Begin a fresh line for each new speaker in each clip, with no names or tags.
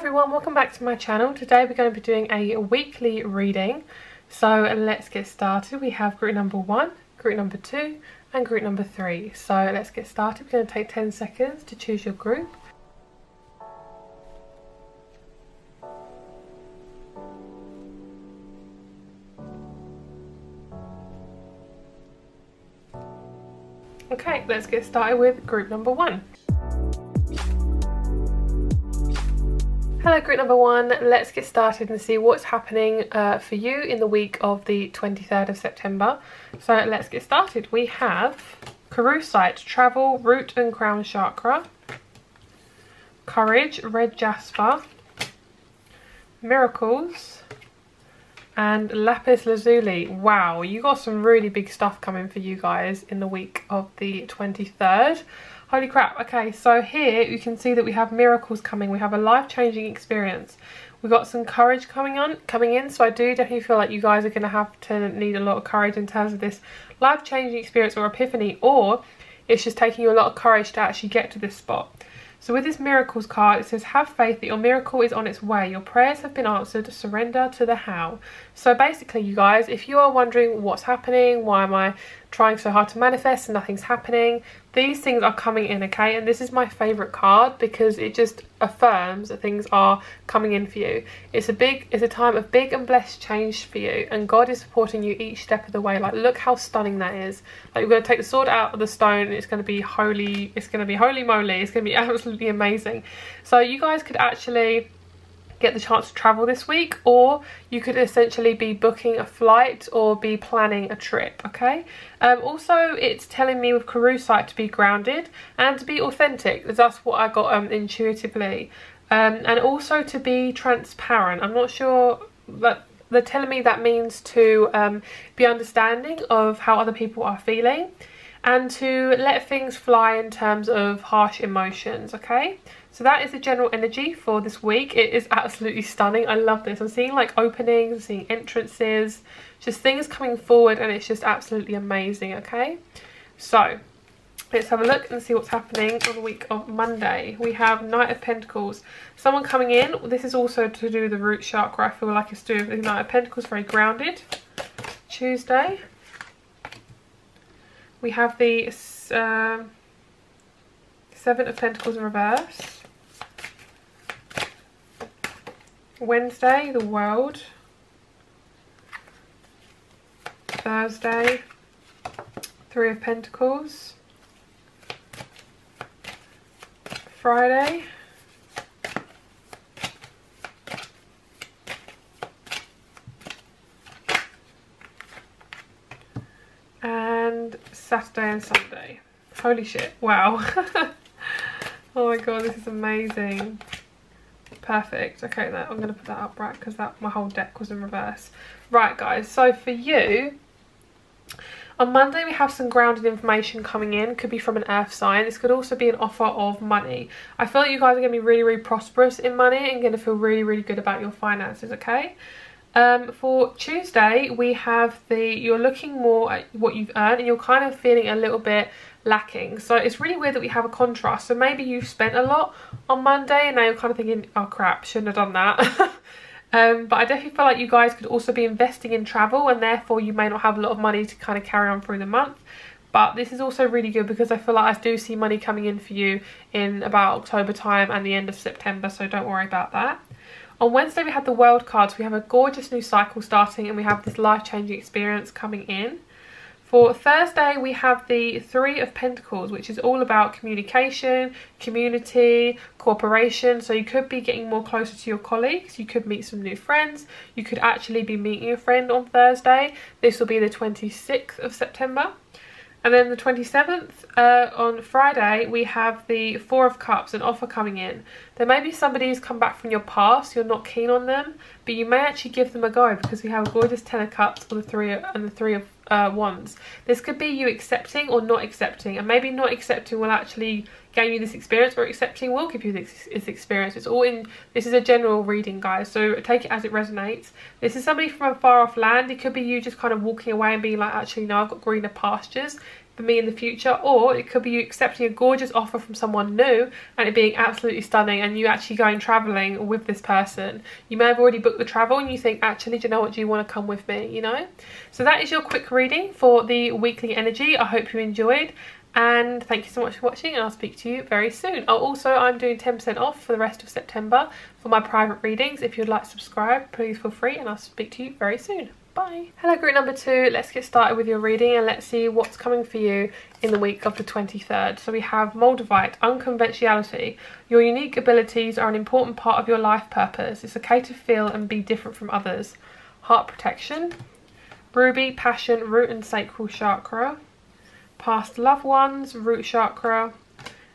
everyone, welcome back to my channel. Today we're going to be doing a weekly reading. So let's get started. We have group number one, group number two and group number three. So let's get started. We're going to take 10 seconds to choose your group. Okay, let's get started with group number one. Hello group number one, let's get started and see what's happening uh, for you in the week of the 23rd of September. So let's get started. We have Carusite, Travel, Root and Crown Chakra, Courage, Red Jasper, Miracles, and Lapis Lazuli. Wow, you got some really big stuff coming for you guys in the week of the 23rd. Holy crap. Okay, so here you can see that we have miracles coming. We have a life-changing experience. We've got some courage coming on, coming in. So I do definitely feel like you guys are going to have to need a lot of courage in terms of this life-changing experience or epiphany. Or it's just taking you a lot of courage to actually get to this spot. So with this miracles card, it says, have faith that your miracle is on its way. Your prayers have been answered. Surrender to the how. So basically, you guys, if you are wondering what's happening, why am I trying so hard to manifest and nothing's happening, these things are coming in, okay? And this is my favourite card because it just affirms that things are coming in for you. It's a big, it's a time of big and blessed change for you and God is supporting you each step of the way. Like, look how stunning that is. Like, you're going to take the sword out of the stone and it's going to be holy, it's going to be holy moly. It's going to be absolutely amazing. So you guys could actually get the chance to travel this week or you could essentially be booking a flight or be planning a trip okay? Um, also it's telling me with Carusite to be grounded and to be authentic. That's what I got um, intuitively. Um, and also to be transparent. I'm not sure but they're telling me that means to um, be understanding of how other people are feeling and to let things fly in terms of harsh emotions okay so that is the general energy for this week. It is absolutely stunning. I love this. I'm seeing like openings, seeing entrances, just things coming forward and it's just absolutely amazing, okay? So let's have a look and see what's happening on the week of Monday. We have Knight of Pentacles. Someone coming in. This is also to do the root chakra. I feel like it's doing the Knight of Pentacles, very grounded. Tuesday. We have the uh, Seven of Pentacles in reverse. Wednesday, the world. Thursday, Three of Pentacles. Friday. And Saturday and Sunday. Holy shit, wow. oh my god, this is amazing. Perfect. Okay, that, I'm going to put that up right because that my whole deck was in reverse. Right, guys. So for you, on Monday we have some grounded information coming in. Could be from an earth sign. This could also be an offer of money. I feel like you guys are going to be really, really prosperous in money and going to feel really, really good about your finances, okay? Um, for Tuesday, we have the, you're looking more at what you've earned and you're kind of feeling a little bit lacking. So it's really weird that we have a contrast. So maybe you've spent a lot on Monday and now you're kind of thinking, oh crap, shouldn't have done that. um, but I definitely feel like you guys could also be investing in travel and therefore you may not have a lot of money to kind of carry on through the month. But this is also really good because I feel like I do see money coming in for you in about October time and the end of September. So don't worry about that. On Wednesday we have the world cards. We have a gorgeous new cycle starting and we have this life-changing experience coming in. For Thursday, we have the Three of Pentacles, which is all about communication, community, cooperation. So you could be getting more closer to your colleagues. You could meet some new friends. You could actually be meeting a friend on Thursday. This will be the 26th of September. And then the 27th, uh, on Friday, we have the Four of Cups, an offer coming in. There may be somebody who's come back from your past, you're not keen on them, but you may actually give them a go because we have a gorgeous Ten of Cups or the Three and the Three of uh, Wands. This could be you accepting or not accepting, and maybe not accepting will actually gain you this experience or accepting will give you this, this experience. It's all in, this is a general reading guys, so take it as it resonates. This is somebody from a far off land. It could be you just kind of walking away and being like, actually no, I've got greener pastures. for me in the future or it could be you accepting a gorgeous offer from someone new and it being absolutely stunning and you actually going traveling with this person you may have already booked the travel and you think actually do you know what do you want to come with me you know so that is your quick reading for the weekly energy i hope you enjoyed and thank you so much for watching and I'll speak to you very soon. Oh, also, I'm doing 10% off for the rest of September for my private readings. If you'd like to subscribe, please feel free and I'll speak to you very soon. Bye. Hello group number two, let's get started with your reading and let's see what's coming for you in the week of the 23rd. So we have Moldavite, unconventionality. Your unique abilities are an important part of your life purpose. It's okay to feel and be different from others. Heart protection. Ruby, passion, root and sacral chakra past loved ones, root chakra,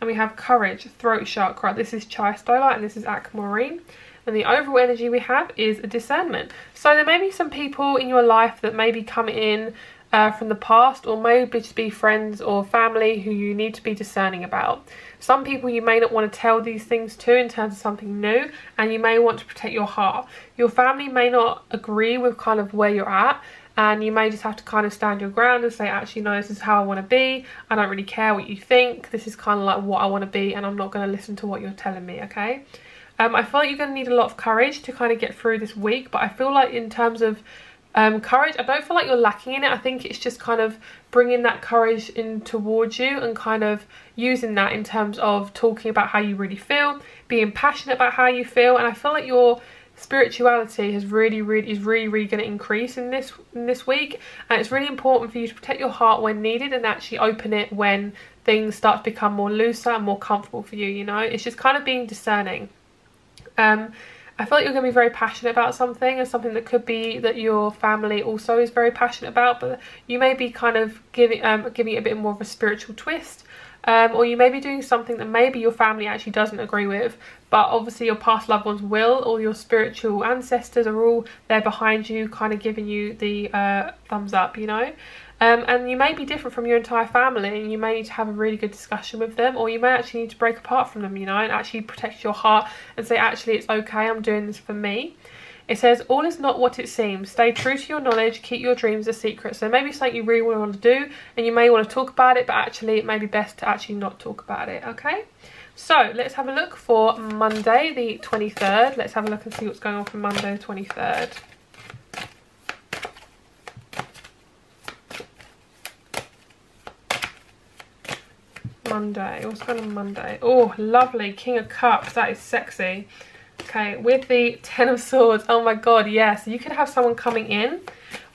and we have courage, throat chakra. This is chai and this is aquamarine. And the overall energy we have is a discernment. So there may be some people in your life that maybe come in uh, from the past or maybe just be friends or family who you need to be discerning about. Some people you may not want to tell these things to in terms of something new and you may want to protect your heart. Your family may not agree with kind of where you're at and you may just have to kind of stand your ground and say actually no this is how I want to be. I don't really care what you think. This is kind of like what I want to be and I'm not going to listen to what you're telling me okay? Um, I feel like you're going to need a lot of courage to kind of get through this week but I feel like in terms of um, courage I don't feel like you're lacking in it. I think it's just kind of bringing that courage in towards you and kind of using that in terms of talking about how you really feel being passionate about how you feel and I feel like you're spirituality has really really is really really going to increase in this in this week and it's really important for you to protect your heart when needed and actually open it when things start to become more looser and more comfortable for you you know? It's just kind of being discerning. Um I feel like you're going to be very passionate about something and something that could be that your family also is very passionate about but you may be kind of giving um, giving it a bit more of a spiritual twist um, or you may be doing something that maybe your family actually doesn't agree with but obviously your past loved ones will or your spiritual ancestors are all there behind you kind of giving you the uh, thumbs up you know? Um, and you may be different from your entire family and you may need to have a really good discussion with them or you may actually need to break apart from them you know and actually protect your heart and say actually it's okay I'm doing this for me it says, all is not what it seems. Stay true to your knowledge, keep your dreams a secret. So maybe something you really want to do and you may want to talk about it, but actually it may be best to actually not talk about it, okay? So let's have a look for Monday the 23rd. Let's have a look and see what's going on for Monday the 23rd. Monday. What's going on Monday? Oh, lovely. King of Cups. That is sexy. Okay, with the Ten of Swords, oh my god, yes. You could have someone coming in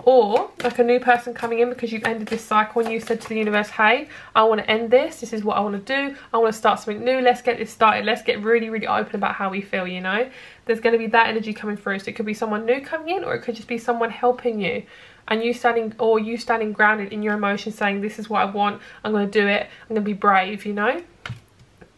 or like a new person coming in because you've ended this cycle and you said to the universe, hey, I want to end this. This is what I want to do. I want to start something new. Let's get this started. Let's get really, really open about how we feel, you know. There's going to be that energy coming through. So it could be someone new coming in or it could just be someone helping you and you standing or you standing grounded in your emotions saying this is what I want. I'm going to do it. I'm going to be brave, you know.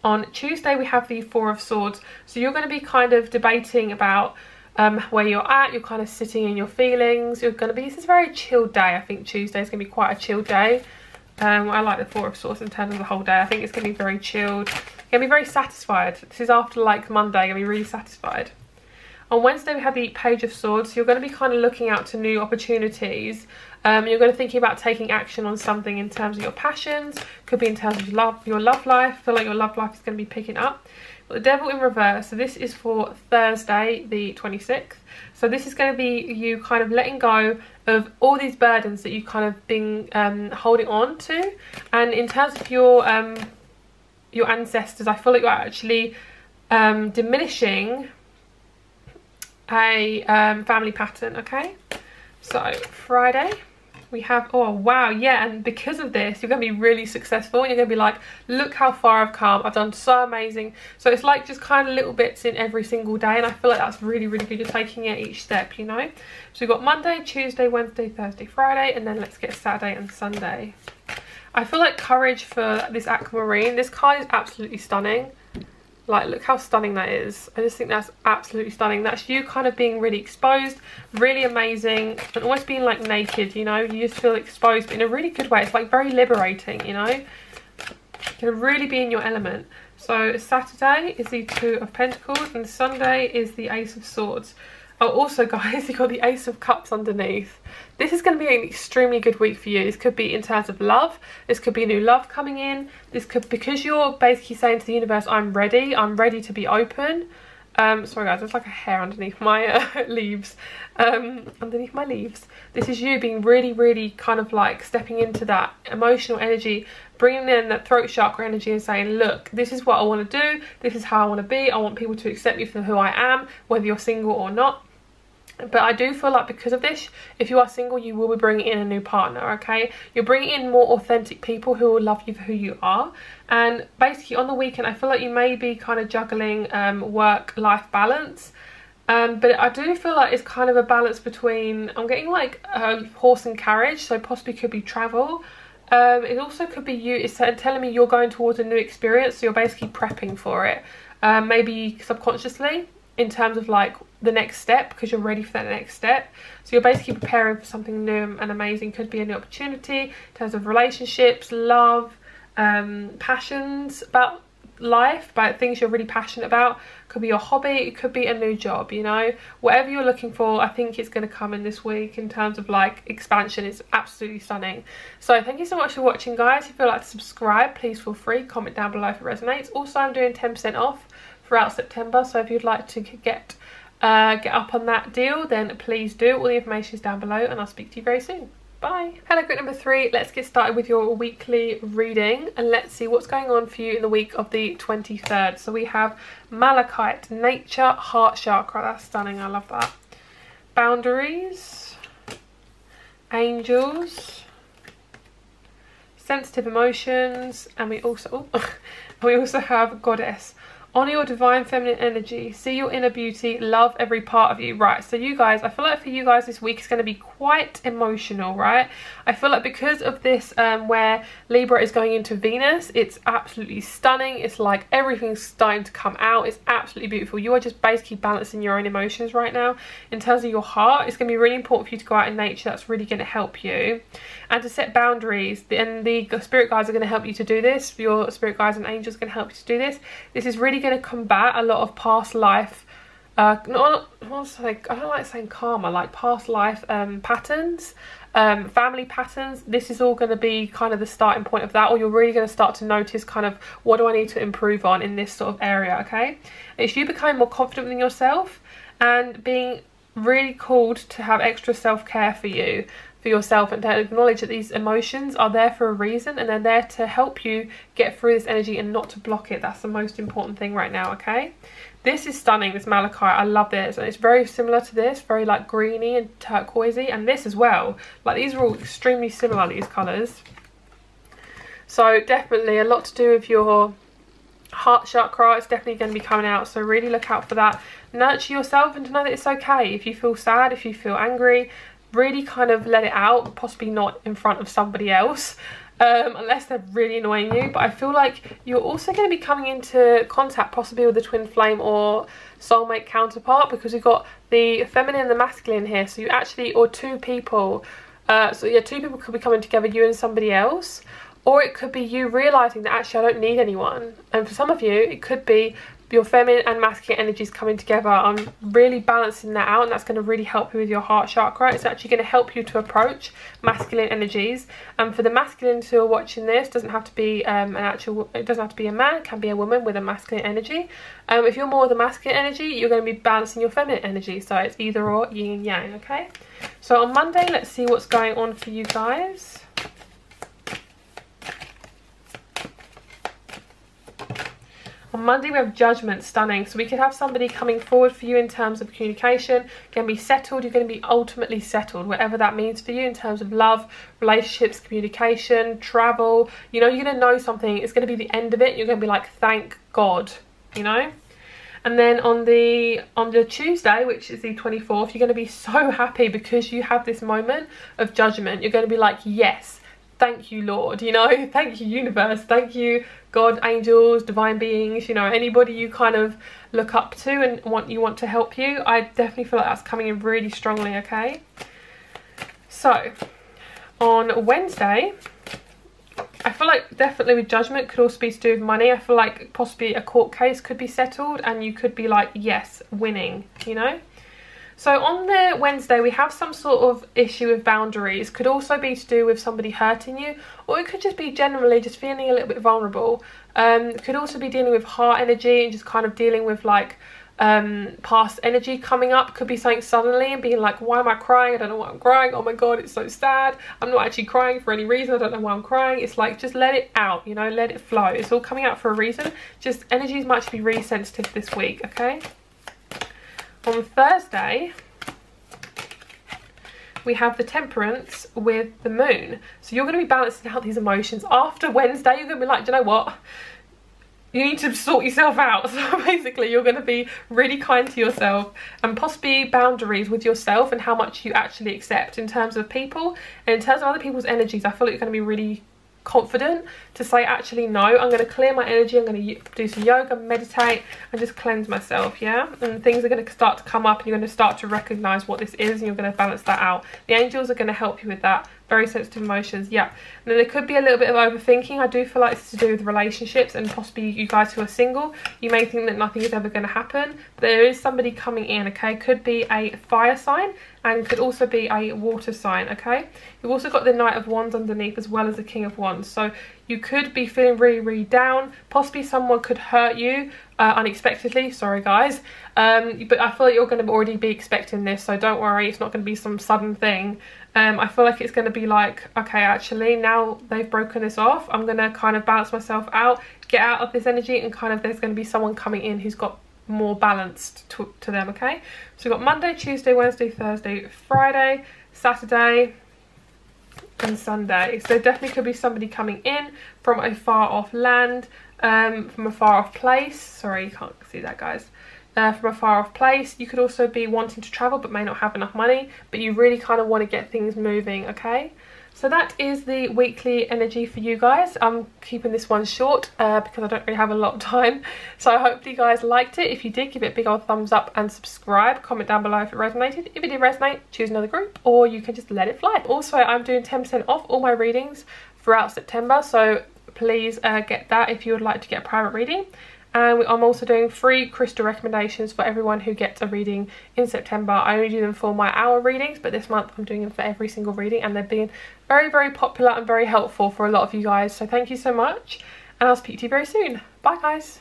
On Tuesday, we have the Four of Swords. So you're going to be kind of debating about um, where you're at. You're kind of sitting in your feelings. You're going to be, this is a very chilled day. I think Tuesday is going to be quite a chill day. Um, I like the Four of Swords in terms of the whole day. I think it's going to be very chilled. You're going to be very satisfied. This is after like Monday. You're going to be really satisfied. On Wednesday, we have the Page of Swords. So you're going to be kind of looking out to new opportunities. Um, you're going to thinking about taking action on something in terms of your passions. Could be in terms of love, your love life. Feel like your love life is going to be picking up. But the Devil in Reverse. So this is for Thursday, the 26th. So this is going to be you kind of letting go of all these burdens that you've kind of been um, holding on to. And in terms of your um, your ancestors, I feel like you're actually um, diminishing a um, family pattern, okay? So Friday we have, oh wow, yeah, and because of this, you're to be really successful and you're to be like, look how far I've come, I've done so amazing. So it's like just kind of little bits in every single day and I feel like that's really, really good. You're taking it each step, you know. So we've got Monday, Tuesday, Wednesday, Thursday, Friday, and then let's get Saturday and Sunday. I feel like courage for this aquamarine. This card is absolutely stunning. Like, look how stunning that is. I just think that's absolutely stunning. That's you kind of being really exposed, really amazing, and almost being like naked, you know? You just feel exposed but in a really good way. It's like very liberating, you know? You can really be in your element. So Saturday is the Two of Pentacles and Sunday is the Ace of Swords. Oh, also guys, you got the Ace of Cups underneath. This is going to be an extremely good week for you. This could be in terms of love. This could be new love coming in. This could, because you're basically saying to the universe, I'm ready. I'm ready to be open. Um, sorry guys, there's like a hair underneath my uh, leaves. Um, underneath my leaves. This is you being really, really kind of like stepping into that emotional energy, bringing in that throat chakra energy and saying, look, this is what I want to do. This is how I want to be. I want people to accept me for who I am, whether you're single or not but I do feel like because of this, if you are single, you will be bringing in a new partner, okay? You're bringing in more authentic people who will love you for who you are. And basically on the weekend, I feel like you may be kind of juggling um, work-life balance. Um, but I do feel like it's kind of a balance between, I'm getting like um, horse and carriage, so possibly could be travel. Um, it also could be you, it's telling me you're going towards a new experience, so you're basically prepping for it. Um, maybe subconsciously, in terms of like the next step because you're ready for that next step. So you're basically preparing for something new and amazing. Could be a new opportunity in terms of relationships love um, passions about life about things you're really passionate about. Could be your hobby it could be a new job you know? Whatever you're looking for i think it's going to come in this week in terms of like expansion. It's absolutely stunning. So thank you so much for watching guys. If you'd like to subscribe please feel free. Comment down below if it resonates. Also i'm doing 10 percent off throughout september. So if you'd like to get uh, get up on that deal, then please do. All the information is down below and I'll speak to you very soon. Bye. Hello group number three, let's get started with your weekly reading and let's see what's going on for you in the week of the 23rd. So we have Malachite, Nature, Heart Chakra, that's stunning, I love that. Boundaries, Angels, Sensitive Emotions, and we also, we also have Goddess. Honor your divine feminine energy. See your inner beauty. Love every part of you. Right, so you guys, I feel like for you guys this week is going to be quite emotional, right? I feel like because of this um, where Libra is going into Venus, it's absolutely stunning. It's like everything's starting to come out. It's absolutely beautiful. You are just basically balancing your own emotions right now. In terms of your heart, it's going to be really important for you to go out in nature. That's really going to help you. And to set boundaries. And the spirit guides are going to help you to do this. Your spirit guides and angels are going to help you to do this. This is really going to combat a lot of past life uh not, like i don't like saying karma like past life um patterns um family patterns this is all going to be kind of the starting point of that or you're really going to start to notice kind of what do i need to improve on in this sort of area okay it's you becoming more confident in yourself and being really called to have extra self-care for you for yourself and to acknowledge that these emotions are there for a reason and they're there to help you get through this energy and not to block it. That's the most important thing right now, okay? This is stunning, this malachite. I love this. And it's very similar to this, very like greeny and turquoisey. And this as well. Like these are all extremely similar, these colours. So definitely a lot to do with your heart chakra. It's definitely going to be coming out. So really look out for that. Nurture yourself and to know that it's okay. If you feel sad, if you feel angry, really kind of let it out, possibly not in front of somebody else. Um, unless they're really annoying you. But I feel like you're also going to be coming into contact possibly with a twin flame or soulmate counterpart because we've got the feminine and the masculine here. So you actually, or two people, uh, so yeah, two people could be coming together, you and somebody else. Or it could be you realising that actually I don't need anyone. And for some of you, it could be your feminine and masculine energies coming together. I'm really balancing that out and that's going to really help you with your heart chakra. It's actually going to help you to approach masculine energies. And for the masculines who are watching this, doesn't have to be um, an actual, it doesn't have to be a man, can be a woman with a masculine energy. Um, if you're more of the masculine energy, you're going to be balancing your feminine energy. So it's either or, yin and yang, okay? So on Monday, let's see what's going on for you guys. On Monday we have judgment, stunning. So we could have somebody coming forward for you in terms of communication, going to be settled, you're going to be ultimately settled, whatever that means for you in terms of love, relationships, communication, travel. You know, you're going to know something, it's going to be the end of it, you're going to be like, thank God, you know? And then on the on the Tuesday, which is the 24th, you're going to be so happy because you have this moment of judgment. You're going to be like, yes, thank you lord you know thank you universe thank you god angels divine beings you know anybody you kind of look up to and want you want to help you i definitely feel like that's coming in really strongly okay so on wednesday I feel like definitely with judgment could also be to do with money. I feel like possibly a court case could be settled and you could be like, yes, winning, you know? So on the Wednesday, we have some sort of issue with boundaries. Could also be to do with somebody hurting you, or it could just be generally just feeling a little bit vulnerable. Um, could also be dealing with heart energy and just kind of dealing with like um, past energy coming up. Could be something suddenly and being like, why am I crying? I don't know why I'm crying. Oh my God, it's so sad. I'm not actually crying for any reason. I don't know why I'm crying. It's like, just let it out, you know, let it flow. It's all coming out for a reason. Just energies might be really sensitive this week, okay? On Thursday, we have the temperance with the moon. So you're going to be balancing out these emotions. After Wednesday, you're going to be like, do you know what? you need to sort yourself out. So basically you're going to be really kind to yourself and possibly boundaries with yourself and how much you actually accept in terms of people and in terms of other people's energies. I feel like you're going to be really confident to say actually no i'm going to clear my energy i'm going to do some yoga meditate and just cleanse myself yeah? And things are going to start to come up and you're going to start to recognize what this is and you're going to balance that out. The angels are going to help you with that very sensitive emotions yeah. Now there could be a little bit of overthinking. I do feel like it's to do with relationships and possibly you guys who are single. You may think that nothing is ever going to happen but there is somebody coming in okay? Could be a fire sign and could also be a water sign okay? You've also got the knight of wands underneath as well as the king of wands. So you could be feeling really really down. Possibly someone could hurt you uh, unexpectedly. Sorry guys. Um, but i feel like you're going to already be expecting this so don't worry. It's not going to be some sudden thing um, I feel like it's going to be like, okay, actually, now they've broken this off, I'm going to kind of balance myself out, get out of this energy, and kind of there's going to be someone coming in who's got more balanced to, to them, okay? So we've got Monday, Tuesday, Wednesday, Thursday, Friday, Saturday, and Sunday. So definitely could be somebody coming in from a far off land, um, from a far off place. Sorry, you can't see that, guys from a far off place. You could also be wanting to travel but may not have enough money, but you really kind of want to get things moving, okay? So that is the weekly energy for you guys. I'm keeping this one short uh, because I don't really have a lot of time. So I hope you guys liked it. If you did, give it a big old thumbs up and subscribe. Comment down below if it resonated. If it did resonate, choose another group or you can just let it fly. Also, I'm doing 10% off all my readings throughout September. So please uh, get that if you would like to get a private reading and I'm also doing free crystal recommendations for everyone who gets a reading in September. I only do them for my hour readings but this month I'm doing them for every single reading and they've been very very popular and very helpful for a lot of you guys so thank you so much and I'll speak to you very soon. Bye guys!